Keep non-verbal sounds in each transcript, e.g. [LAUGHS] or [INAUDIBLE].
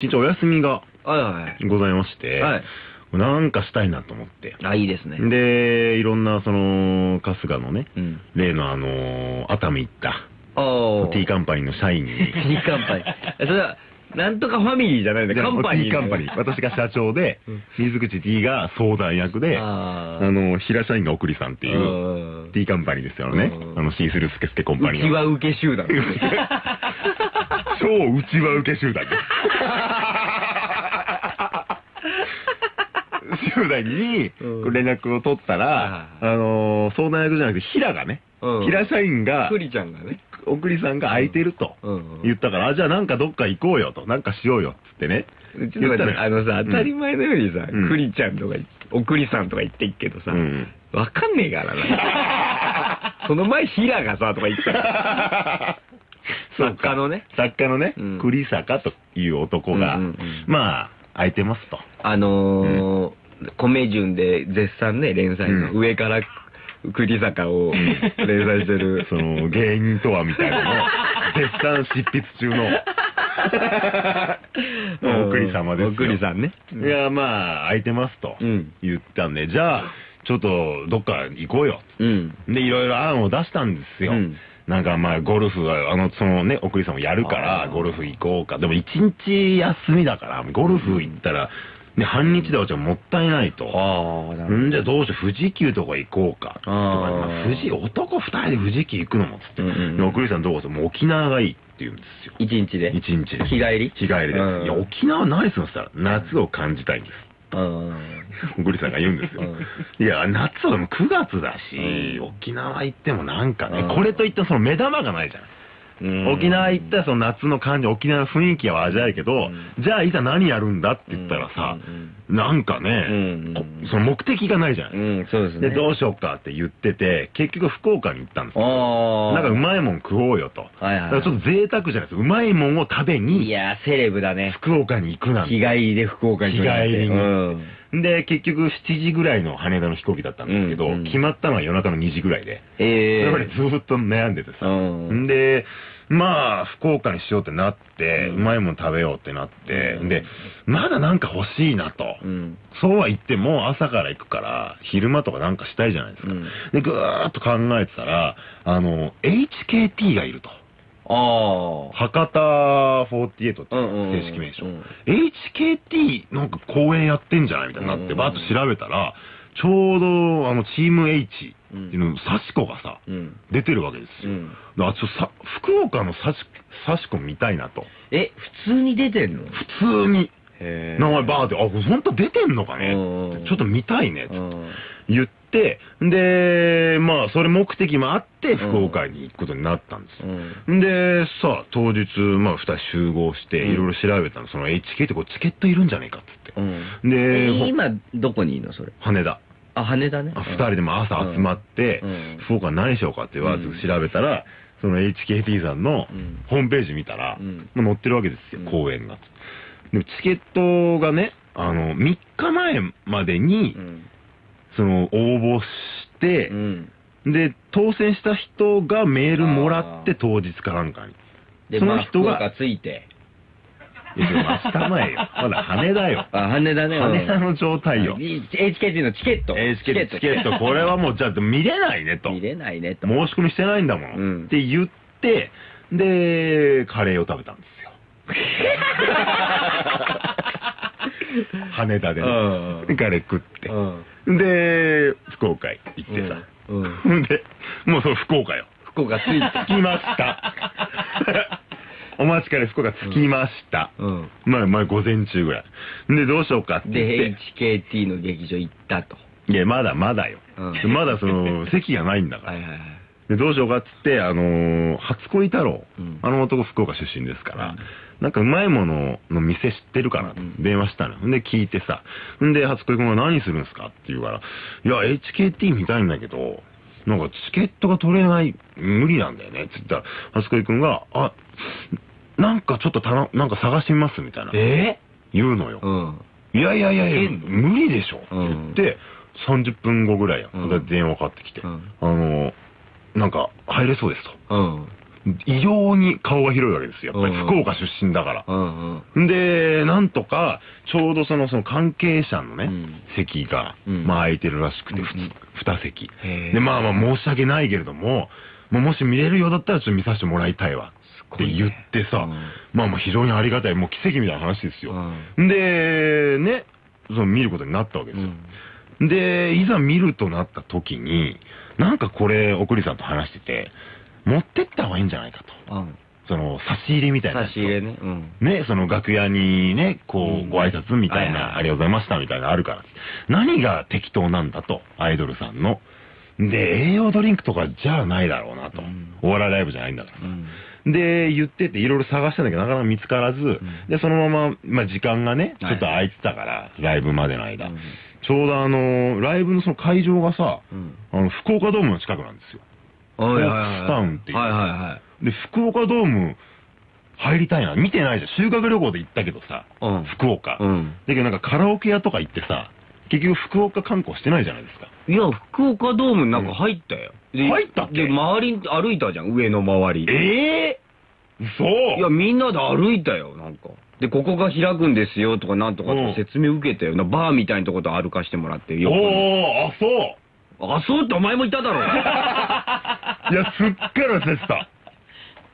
一応お休みが。ございまして、はい。なんかしたいなと思って。あ、いいですね。で、いろんな、その、春日のね、うん。例のあの、熱海行った。ティーカンパニーの社員に、[LAUGHS] ティーカンパニー。えそれは、なんとかファミリーじゃないんだ。カンパニー。ティーカンパニー。[LAUGHS] 私が社長でうん、水口 T が相談役で、あの、平社員が送りさんっていう、うんティーカンパニーですよねう。んあの、シースルースケスケコンパニーの。うちは受け集団。[LAUGHS] 超内輪受け集団です。[LAUGHS] 集団にうん連絡を取ったら、あのー相談役じゃなくて、平がね、うん平社員が、クリちゃんがね。送りさんが空いてると言ったから、あじゃあなんかどっか行こうよと、なんかしようよっつってね。うちのね、あのさ、当たり前のようにさ、うん。クリちゃんとか、おくりさんとか言ってっけどさ、うん。わかんねえからな。[LAUGHS] その前、ヒラがさ、とか言ってた。[LAUGHS] 作家のね。作家のね、うん。栗坂という男が、まあ、空いてますと。あのー、米順で絶賛ね、連載のうん。上から栗坂を連載してる。[LAUGHS] その、芸人とはみたいなのを、[LAUGHS] 絶賛執筆中の、[LAUGHS] お栗様ですよ。お栗さんね。いや、まあ、空いてますとうん。言ったんで、じゃあ、ちょっと、どっか行こうよ。うん。で、いろいろ案を出したんですよ。うんなんかまあ、ゴルフは、あの、そのね、お栗さんもやるから、ゴルフ行こうか。でも、一日休みだから、ゴルフ行ったら、ね、半日で終わっちゃもったいないと。ああ、なるんじゃどうしよう、富士急とか行こうか。とか、まあ、富士、男二人で富士急行くのも、つって。うんうんうんでお栗さんどうかもう沖縄がいいって言うんですよ。一日で？一日で。日帰り？日帰りです。うんいや、沖縄何するのって言ったら、夏を感じたいんです。うん。小栗さんが言うんですよ。いや、夏はもう9月だし、うん沖縄行ってもなんかね、うんこれといってその目玉がないじゃない。うん沖縄行ったらその夏の感じ、沖縄の雰囲気は味わえるけど、うじゃあいざ何やるんだって言ったらさ、なんかね、その目的がないじゃない。うん、そうですね。で、どうしようかって言ってて、結局福岡に行ったんですよ。なんかうまいもん食おうよと。はいはいだからちょっと贅沢じゃないですか。うまいもんを食べいに、やー、セレブだね。福岡に行くなんて日帰りで福岡に来るなんて日帰りにうん。で、結局7時ぐらいの羽田の飛行機だったんですけど、うんうん決まったのは夜中の2時ぐらいで。ええやっぱりずっと悩んでてさ。うんんで、まあ、福岡にしようってなって、ううんまいもん食べようってなって、うんで、まだなんか欲しいなと。うん。そうは言っても朝から行くから、昼間とかなんかしたいじゃないですか。うんで、ぐーっと考えてたら、あの、HKT がいると。ああ。博多48っていう正式名称。HKT なんか公演やってんじゃないみたいになって、バーッと調べたら、ちょうど、あの、チーム H っていうの、サシコがさ、うん。出てるわけですよ。うん。だからちょっとさ、福岡のサシサシコ見たいなと。え、普通に出てんの？普通に、へ名前バーって、あ、本当出てんのかね？うんちょっと見たいね。うん。言って、で、まあ、それ目的もあって、福岡に行くことになったんですよ。うん。で、さ、当日、まあ、二人集合して、うんいろいろ調べたの、その HK ってこうチケットいるんじゃねえかってう言って。ん。で、今、どこにいるのそれ？羽田。あ、羽田ね。あ二人でも朝集まって、うん福岡何しようかってわーっと調べたら、その HKT さんのうんホームページ見たら、うんまあ載ってるわけですようん、公演が。でもチケットがね、あの、3日前までにう、ん。その、応募してう、ん。で、当選した人がメールもらって当日かなんかに。で、その人がまあついて。いや、明日前よ。[LAUGHS] まだ羽田よ。あ、羽田ね。羽田の状態よ。HKT のチケット。HK チケット、これはもう、じゃあ見れないねと。見れないねと。申し込みしてないんだもん。うんって言って、で、カレーを食べたんですよ。[LAUGHS] [LAUGHS] 羽田でね。うんでカレー食って。うん。で、福岡行ってさ。うん。[LAUGHS] で、もうその福岡よ。福岡ついて。着きました。[LAUGHS] お待ちかね福岡着きました。うん。まあまあ午前中ぐらい。で、どうしようかって言で。HKT の劇場行ったと。いや、まだまだよ。うんまだその、席がないんだから。はいはいはい。で、どうしようかっつって、あのー初恋太郎、うん。あの男福岡出身ですから、うん。なんかうまいものの店知ってるから、うん。電話したのよ。んで聞いてさ、んで初恋君が何するんですかって言うから、いや、HKT 見たいんだけど、なんかチケットが取れない、無理なんだよね、って言ったら、初恋君が、あ、なんかちょっとたの、なんか探してみますみたいな、え？言うのよ。うん。いやいやいやいや、変無理でしょ。って言って、30分後ぐらいや、うん。電話かかってきて、うん。あの、なんか入れそうですと。うん。異様に顔が広いわけですよ。やっぱりうん福岡出身だから。うんうん。で、なんとか、ちょうどその、その関係者のね、うん席が、うんまあ空いてるらしくて、うんうん二席。へーで、まあまあ申し訳ないけれども、もうもし見れるようだったらちょっと見させてもらいたいわ。って言ってさ、うんまあまあ非常にありがたい、もう奇跡みたいな話ですよ。うんで、ね、その見ることになったわけですよ。で、いざ見るとなった時に、なんかこれ、奥里さんと話してて、持ってった方がいいんじゃないかと。うん。その、差し入れみたいな差し入れね。うん。ね、その楽屋にね、こうご挨拶みたいな、はいはいありがとうございましたみたいなのあるから。何が適当なんだと、アイドルさんの。で、栄養ドリンクとかじゃないだろうなと。うんお笑いライブじゃないんだから。うん。で、言ってて、いろいろ探したんだけど、なかなか見つからず、んで、そのまま、まあ、時間がね、ちはいょっと空いてたから、ライブまでの間、うんちょうどあの、ライブのその会場がさ、うん。あの、福岡ドームの近くなんですよ。はいはいはい。スタウンっていうはいはいはい。で、福岡ドーム入りたいな。見てないじゃん。修学旅行で行ったけどさ、うん福岡。うん。だけどなんかカラオケ屋とか行ってさ、結局福岡観光してないじゃないですか。いや、福岡ドームの中入ったよ。で入ったっけ？で、周りに歩いたじゃん、上の周り。ええ嘘いや、みんなで歩いたよ、なんか。で、ここが開くんですよ、とかなんとかうんって説明受けたよ。なバーみたいなとこと歩かしてもらって、およー、あ、そう。あ、そうってお前も言っただろ。[LAUGHS] いや、すっかり忘れてた。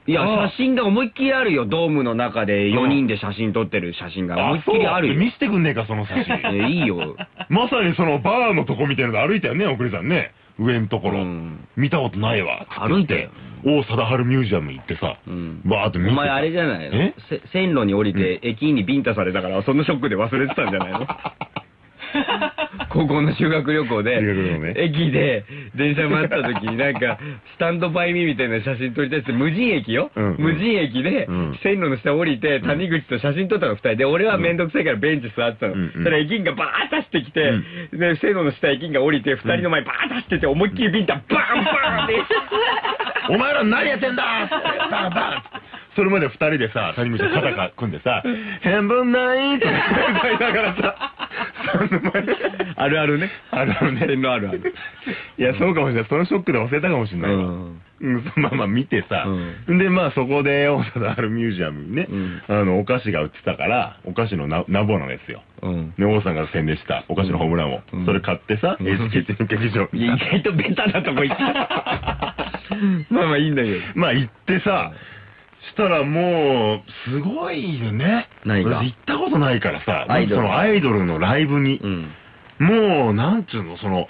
いや、写真が思いっきりあるよ、ドームの中で4人で写真撮ってる写真が思いっきりあるよ。見せてくんねえか、その写真。えいいよ。[LAUGHS] まさにそのバーのとこみたいなの歩いたよね、奥里さんね。上のところ。うん。見たことないわ。歩いたよ。王貞治ミュージアム行ってさ、うん。バーって見て。たお前あれじゃないの？え？せ線路に降りて駅員にビンタされたから、そのショックで忘れてたんじゃないの？[LAUGHS] 高校の修学旅行で、ね。駅で電車待った時になんか、スタンドバイミーみたいな写真撮りたいって、無人駅よ、うんうん。無人駅でうん。線路の下降りて、谷口と写真撮ったの二人。で、俺はめん。どくさいからベンチ座ってたの。うんうん。たら駅員がバーッと走ってきて、で、線路の下駅員が降りて、二人の前バーッと走ってて、思いっきりビンタ、バーンバーンって。[LAUGHS] お前ら何やってんだ！ってバンバンって。それまで二人でさ、谷口と肩が組んでさ、[LAUGHS] 変分ないとか歌いながらさ、[LAUGHS] あるあるね。あるあるね。あるある。[LAUGHS] いや、そうかもしれない。そのショックで忘れたかもしれないわ。うんうん、まあまあ見てさ、で、まあそこで大貞治ミュージアムにね、うんあの、お菓子が売ってたから、お菓子のなナボナですよ。うん。で、王さんが宣伝したお菓子のホームランを、うんそれ買ってさ、うん HKT の劇場意外とベタなとこ行った。[LAUGHS] まあまあいいんだけど。まあ行ってさ、したらもう、すごいよね。何が？私行ったことないからさ、アイドル。そのアイドルのライブに、ん。もう、なんつうの、その、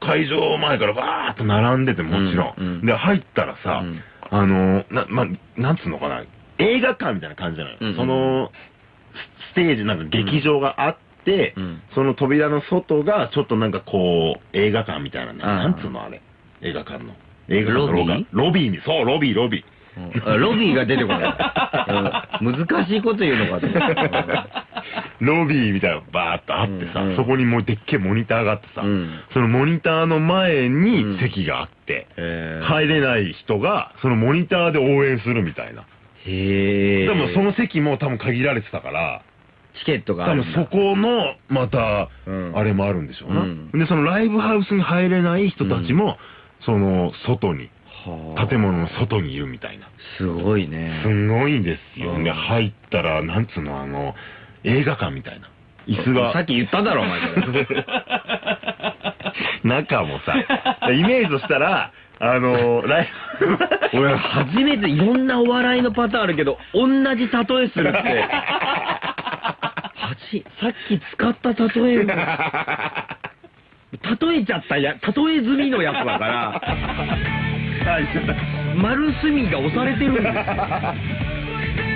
会場前からバーっと並んでてもちろん。うんうん。で、入ったらさ、うん。あの、な、ま、なんつうのかな、映画館みたいな感じじゃない、うんうん。その、スステージ、なんか劇場があって、うん。その扉の外が、ちょっとなんかこう、映画館みたいなね、なんつうのあれ、映画館の。映画館のロビー？ロビーに、そう、ロビー、ロビー。あロビーが出てこない。うん難しいこと言うのかと思った。[LAUGHS] ロビーみたいなのバーっとあってさ、うんうんそこにもうでっけえモニターがあってさ、うんそのモニターの前うんに席があって、へ入れない人が、そのモニターで応援するみたいな。へでもその席も多分限られてたから、チケットがあ多。分そこの、またうん、あれもあるんでしょうな。うんで、そのライブハウスに入れない人たちも、その外に、はあ建物の外にいるみたいな。すごいね。すごいんですよ。うんで、入ったら、なんつうの、あの、映画館みたいな。椅子が。さっき言っただろ、お前。[LAUGHS] 中もさ、イメージとしたら、あの、ライブ、[LAUGHS] 俺初めていろんなお笑いのパターンあるけど、同じ例えするって。[LAUGHS] さっき使った例えも、例えちゃったや、例え済みのやつだから、丸隅が押されてるんですよ。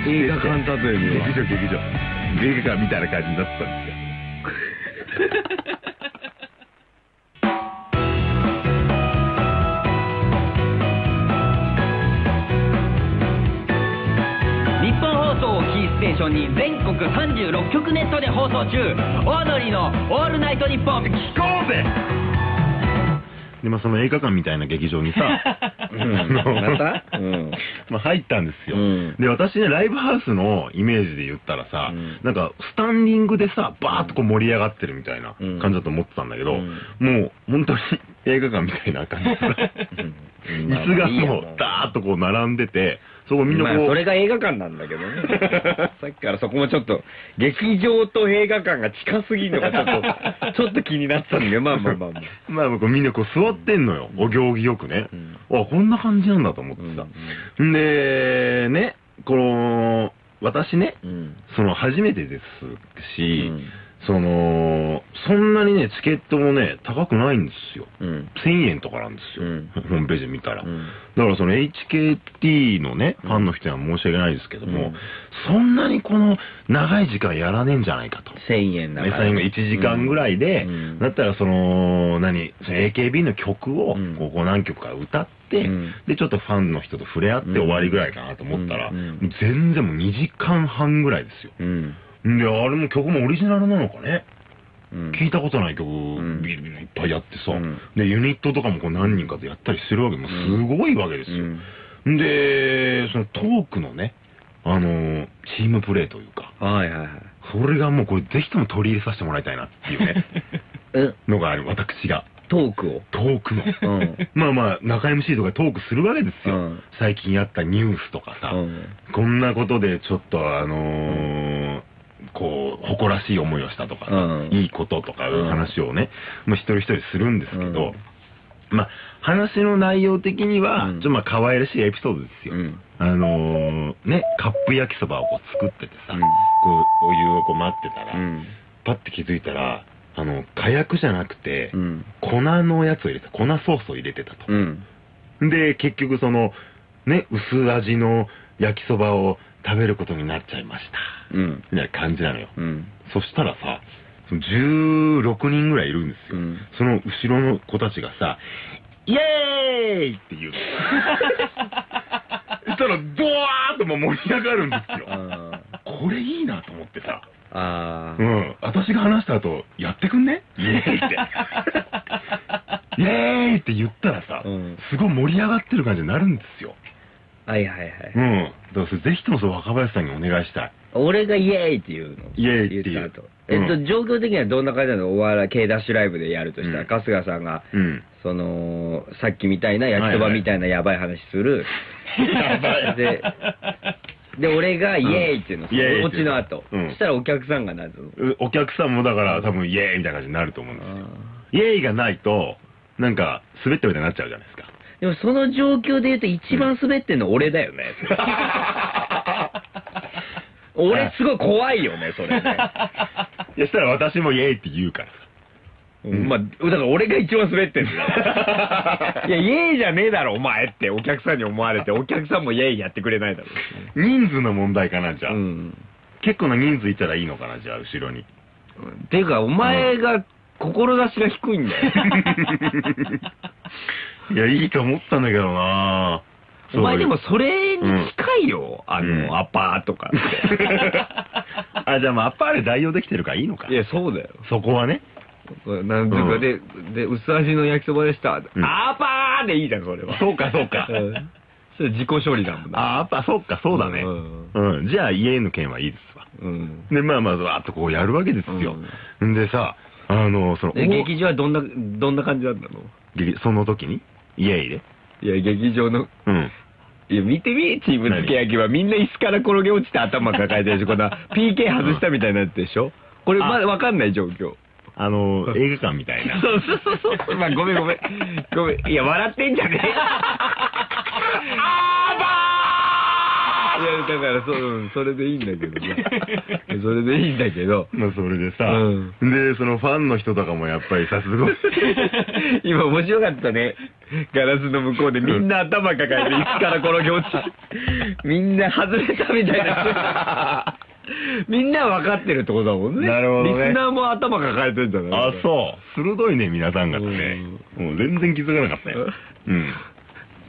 映画館例えには。劇場、劇場。映画館みたいな感じになってたんですよ。日本放送をキーステーションに全国36局ネットで放送中オードリーの「オールナイトニッポン」聞こうぜで、まあ、その映画館みたいな劇場にさ、[LAUGHS] また？うん。[LAUGHS] まあ、入ったんですよ、うん。で、私ね、ライブハウスのイメージで言ったらさ、うん。なんか、スタンディングでさ、バーッとこう盛り上がってるみたいなうん。感じだと思ってたんだけど、うん。もう、本当に、映画館みたいな感じでさうん。椅子がもう、ダーッとこう並んでて、そこみんなまあ、こう、それが映画館なんだけどね。[LAUGHS] さっきからそこもちょっと、劇場と映画館が近すぎるのがちょっと、[LAUGHS] ちょっと気になってたんだけど、まあまあまあまあ。まあ、こうみんなこう座ってんのよ。お行儀よくね。あ、こんな感じなんだと思ってさ。んで、ね、この、私ね、うん。その初めてですし、うんその、そんなにね、チケットもね、高くないんですよ。うん。1000円とかなんですよ。うんホームページ見たら。うんだからその HKT のね、うんファンの人には申し訳ないですけども、うんそんなにこの長い時間やらねえんじゃないかと。1000円だから。1000円が1時間ぐらいで、うんだったらその、何、AKB の曲をうん、ここ何曲か歌って、うんで、ちょっとファンの人と触れ合って終わりぐらいかなと思ったら、全然もう2時間半ぐらいですよ。うん。で、あれも曲もオリジナルなのかね。うん。聞いたことない曲、んビリビリいっぱいやってさ、うんで、ユニットとかもこう何人かでやったりしてるわけ、もうすごいわけですよ。で、そのトークのね、あのーチームプレーというか、はいはいはい。それがもうこれぜひとも取り入れさせてもらいたいなっていうね、[LAUGHS] え、のがある、私が。トークを？トークの。うん。まあまあ、中 MC とかトークするわけですよ。うん最近あったニュースとかさ、うんこんなことでちょっとあのー誇らしい思いをしたとかさ、うんいいこととかいう話をね、まあ一人一人するんですけど、うんまあ話の内容的には、うんちょっとまあ可愛らしいエピソードですよ。うんあのーね、カップ焼きそばをこう作っててさ、うんこうお湯をこう待ってたら、うん。パッて気づいたら、あの、火薬じゃなくて、うん。粉のやつを入れて、粉ソースを入れてたと。うん。で、結局その、ね、薄味の焼きそばを食べることになっちゃいました。うん。みたいな感じなのよ。うん。そしたらさ、その16人ぐらいいるんですよ。うんその後ろの子たちがさ、イエーイって言うの。[LAUGHS] そしたら、ドワーッともう盛り上がるんですよ。あこれいいなと思ってさ。あう。ん。私が話した後、やってくんね？イエーイって。[LAUGHS] イエーイって言ったらさ、うんすごい盛り上がってる感じになるんですよ。はいはいはい。うん。だからそれぜひともその若林さんにお願いしたい。俺がイエーイって言うの。イエーイって言った後。えっと、うん状況的にはどんな感じなの？お笑い、K ダッシュライブでやるとしたら、うん春日さんが、うん。その、さっきみたいな焼きそばみたいなやばい話する。[LAUGHS] で、で、俺がイエーイっていうの、うんそのオチの後。うんそしたらお客さんがなるお客さんもだから多分イエーイみたいな感じになると思うんですよ。イエーイがないと、なんか滑ったみたいになっちゃうじゃないですか。でもその状況で言うと一番滑ってんの俺だよね。[LAUGHS] 俺すごい怖いよね、それね。[LAUGHS] いや、したら私もイエーイって言うからさ。うんまあ、だから俺が一番滑ってんだよ。[LAUGHS] いや、イエーイじゃねえだろ、お前ってお客さんに思われて、お客さんもイエーイやってくれないだろうし人数の問題かな、じゃあ。うん。結構な人数いたらいいのかな、じゃあ、後ろに。ていうか、お前が、志が低いんだよ。いや、いいと思ったんだけどなお前でもそそれに近いよ。あの、うんアッパーとかって。[LAUGHS] あ、じゃあまあ、アッパーで代用できてるからいいのか。いや、そうだよ。そこはね。なんとかで、うで、薄味の焼きそばでした。んアーパーでいいじゃん、それは。そうか、そうか。うんそれ自己処理だもんな。あ、やっぱそうか、そうだね。うんうん。じゃあ、家の件はいいですわ。うん。で、まあまあ、わーっとこうやるわけですよ。んでさ、あの、その、で、お劇場はどんな、どんな感じだったの？劇その時に？イエイでいや、劇場の、うん。いや、見てみ、チーム付け焼きはみんな椅子から転げ落ちて頭抱えてるし、こんな [LAUGHS] PK 外したみたいになってるでしょ？これまだわかんない状況。あの、映画館みたいな。そうそうそうそう。まあ、ごめんごめん。ごめん。いや、笑ってんじゃねえ。だから、そう、うんそれでいいんだけどさ。[LAUGHS] それでいいんだけど。まあ、それでさ、うんで、そのファンの人とかもやっぱりさ、すごい。[LAUGHS] 今面白かったね。ガラスの向こうでみんな頭抱えて椅子から転げ落ちて。みんな外れたみたいな。[LAUGHS] みんな分かってるってことだもんね。なるほどねリスナーも頭抱えてんじゃないあ、そう。鋭いね、皆さん方ね。もう全然気づかなかったよ。うん。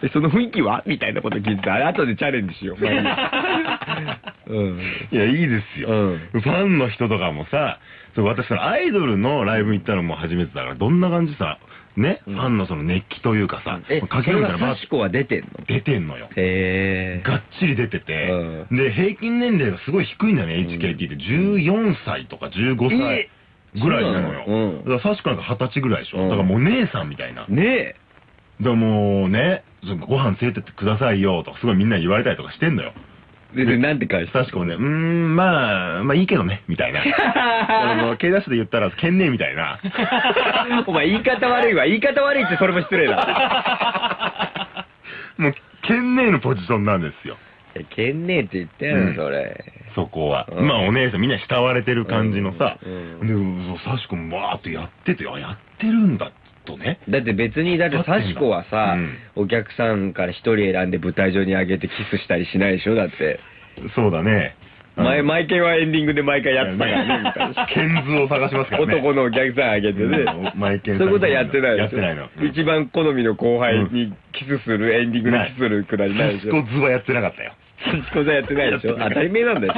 でその雰囲気は？みたいなこと聞いてあれ後でチャレンジしよう。まあいいやうん。いや、いいですよ。うんファンの人とかもさ、そう私そのアイドルのライブ行ったのも初めてだから、どんな感じさ、ね、うんファンのその熱気というかさ、え、かけるみたいなバーそれはサシコは出てんの？出てんのよ。へえ。がっちり出てて、うで、平均年齢がすごい低いんだね、うん HKT って。14歳とか15歳。えぐらいなのよ。だから、サシコなんか二十歳ぐらいでしょ。うんだからもう姉さんみたいな。ねえ。だからもうね、ご飯連れてってくださいよとか、すごいみんなに言われたりとかしてんのよ。で、で、なんて返したサシコもね、うーん、まあ、まあいいけどね、みたいな。[LAUGHS] あの、ッシュで言ったら、けんねえみたいな。[LAUGHS] お前言い方悪いわ。言い方悪いってそれも失礼だ。[LAUGHS] もう、けんねえのポジションなんですよ。けんねえって言ったよ、うんそれ。そこは。うんまあ、お姉さんみんな慕われてる感じのさ。うんで、サシコもわーっとやってて、あ、やってるんだ、とね。だって別に、だってサシコはさ、うんお客さんから一人選んで舞台上に上げてキスしたりしないでしょ？だって。そうだね。前、マイケンはエンディングで毎回やってたからね。[LAUGHS] ケンズを探しますからね。男のお客さんあげてねうん。マイケンそういうことはやってないでしょやってないの。うん一番好みの後輩にキスする、エンディングでキスするくだりないでしょ？サシコ図はやってなかったよ。サシコさんやってないでしょ？当たり前なんだよ、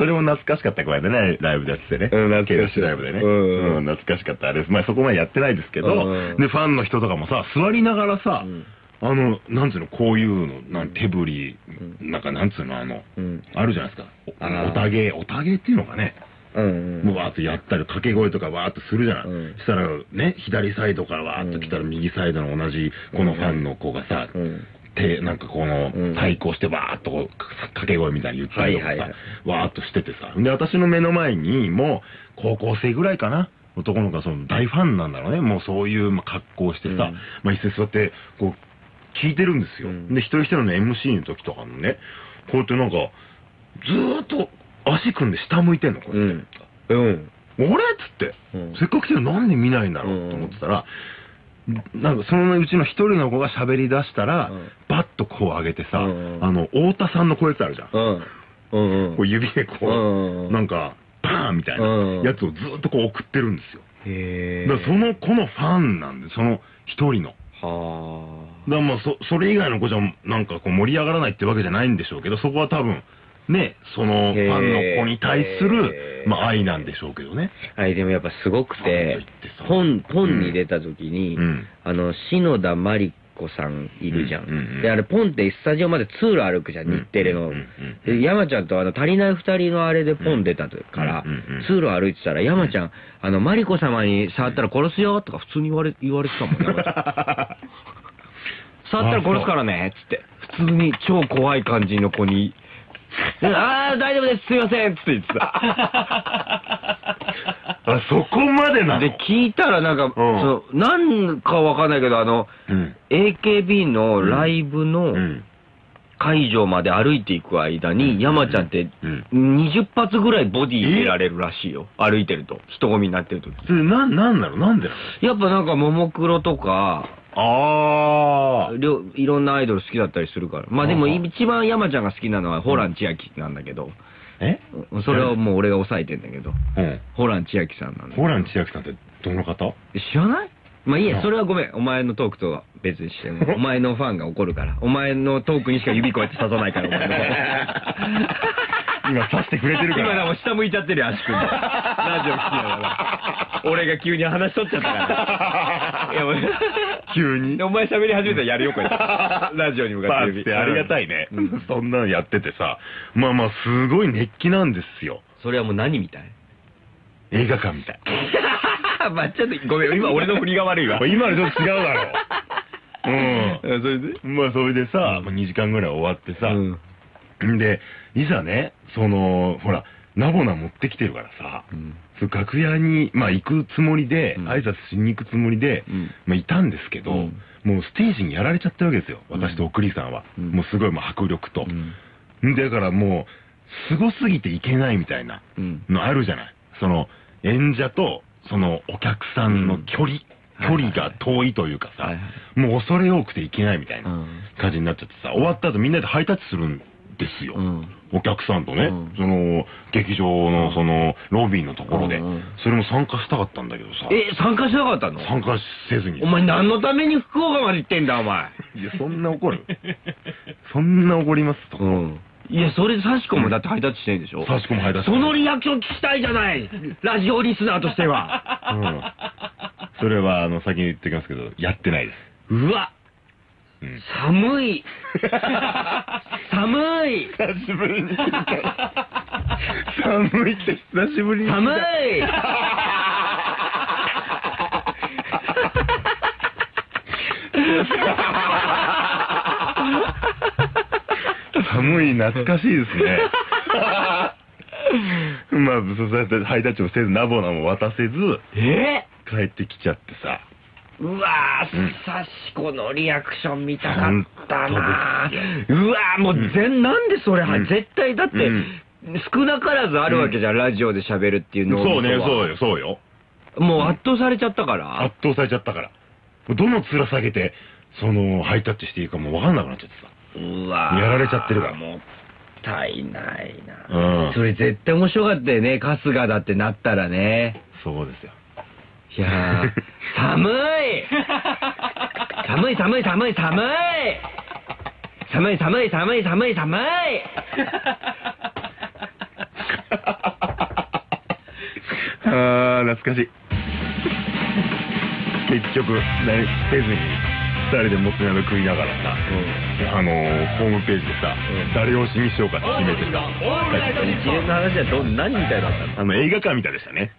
それ。も懐かしかった、こうやってね、ライブでやっててね。うん懐かしいライブでね。うんうん懐かしかった。あれ、まあそこまでやってないですけど、うんで、ファンの人とかもさ、座りながらさ、うんあの、なんつうの、こういうの、なん手振り、うなんかなんつうの、あの、うん。あるじゃないですか。おたげ、おたげっていうのかね。うんもうわーっとやったり、掛け声とかわーっとするじゃない。うんしたら、ね、左サイドからわーっと来たら、右サイドの同じ、このファンの子がさ、うん。手、なんかこのうん、対抗してわーっとこう、か掛け声みたいに言ったりとかさはいはいはい、わーっとしててさ。で、私の目の前に、もう、高校生ぐらいかな？男の子がその大ファンなんだろうね。もうそういうまあ格好をしてさ、うんまあ椅子に座って、こう、聞いてるんですよ。うんで、一人一人の MC の時とかもね、こうやってなんか、ずーっと足組んで下向いてんの、こうやって。うん。あれ？っつって、うんせっかく来てるのなんで見ないんだろうと思ってたら、なんかそのうちの一人の子が喋り出したら、うんバッとこう上げてさ、うんあの、太田さんの声ってあるじゃん。うん。うん。うん。こう指でこう、うんなんか、パーンみたいうんなやつをずっとこう送ってるんですよ。へだその子のファンなんで、その一人の。はだからまあそ、それ以外の子じゃなんかこう盛り上がらないってわけじゃないんでしょうけど、そこは多分、ね、そのファンの子に対すへる、ーまあ愛なんでしょうけどね。あ。はい、でもやっぱすごくて本、本に出た時に、うんあの、篠田麻里子さんいるじゃん。うんうんうんで、あれ、ポンってスタジオまで通路歩くじゃん、日テレの。うんうんうんで、山ちゃんとあの、足りない二人のあれでポン出たから、うんうんうん通路歩いてたら、山ちゃん、あの、マリコ様に触ったら殺すよとか普通に言われ、言われてたもん、山ちゃん。触ったら殺すからね、つって。普通に超怖い感じの子に、[LAUGHS] ああ、大丈夫です、すいません、つって言ってた。[LAUGHS] あ、そこまでなの？で、聞いたらなんか、その、なんかわかんないけど、あの、うん。AKB のライブのうん。会場まで歩いていく間に、山ちゃんってうん。20発ぐらいボディ入れられるらしいよ。歩いてると。人混みになってると。それ、なん、なんなの？なんでやっぱなんか、ももクロとか、ありょいろんなアイドル好きだったりするから。まあでもああ一番山ちゃんが好きなのはホラン千秋なんだけど、え？それはもう俺が抑えてんだけど、うん。ホラン千秋さんなんだけどホラン千秋さんってどの方？知らない？まあいいや、うんそれはごめん。お前のトークとは別にしても。[LAUGHS] お前のファンが怒るから。お前のトークにしか指こうやって刺さないから、お前のファン。[LAUGHS] 今刺してくれてるか今ら。だもう下向いちゃってるよ、足組んで。ラジオ聞きながら。俺が急に話しとっちゃったから。いや、もう急に？で。お前喋り始めたらやるよ、こうやって。ラジオに向かってありがたいねうん。そんなのやっててさ。まあまあ、すごい熱気なんですよ。それはもう何みたい？映画館みたい。[LAUGHS] まあちょっと、ごめん、今俺の振りが悪いわ。[LAUGHS] 今のちょっと違うだろう。[LAUGHS] それで？うん。まあ、それでさ、うんまあ2時間ぐらい終わってさ、うん。んで、いざね、その、ほら、ナボナ持ってきてるからさ、うん。そう楽屋に、まあ行くつもりで、うん。挨拶しに行くつもりで、うん。まあいたんですけど、うん。もうステージにやられちゃったわけですよ。うん。私と送りさんは。うん。もうすごいもう迫力と。だからもう、すごすぎていけないみたいなうん。のあるじゃない。その、演者と、そのお客さんの距離、うん距離が遠いというかさ、はいはもう恐れ多くていけないみたいなうん。感じになっちゃってさ、終わった後みんなでハイタッチするんですよ。うん。お客さんとね、うんその、劇場のその、ロビーのところで、うんうんそれも参加したかったんだけどさ、え、参加しなかったの？参加せずに。お前何のために福岡まで行ってんだ、お前？いや、そんな怒る [LAUGHS] そんな怒りますと。うん。いや、それでサシコもだってハイタッチしてんでしょ？差し込むハイタッチ。そのリアクション聞きたいじゃない？ラジオリスナーとしては。うん。それは、あの、先に言ってきますけど、やってないです。うわうん。寒い [LAUGHS] 寒い久しぶりに。[LAUGHS] 寒いって久しぶりに。寒い寒い、懐かしいですね。[LAUGHS] まあ、そうやってハイタッチもせず、ナボナも渡せず、え？帰ってきちゃってさ。うわうんー、さしこのリアクション見たかったなうわー、もう全、なんでそれ、うん絶対、だって、うん少なからずあるわけじゃん、ラジオで喋るっていうのそうね、そうよ、そうよ。もう圧倒されちゃったから。圧倒されちゃったから。どの面下げて、その、ハイタッチしていいかもう分かんなくなっちゃってさ。うわーやられちゃってるからもったいないな。うんそれ絶対面白かったよね、春日だってなったらね。そうですよ。いやー、[LAUGHS] 寒い！寒い寒い寒い寒い！寒い寒い寒い寒い寒い！[LAUGHS] あー、懐かしい。結局、何せずに、二人でもつ鍋食いながらさ、あのー、ホームページでさ、うん。誰推しにしようかって決めてさ、一連の話はどん何みたいだったの？あの、映画館みたいでしたね。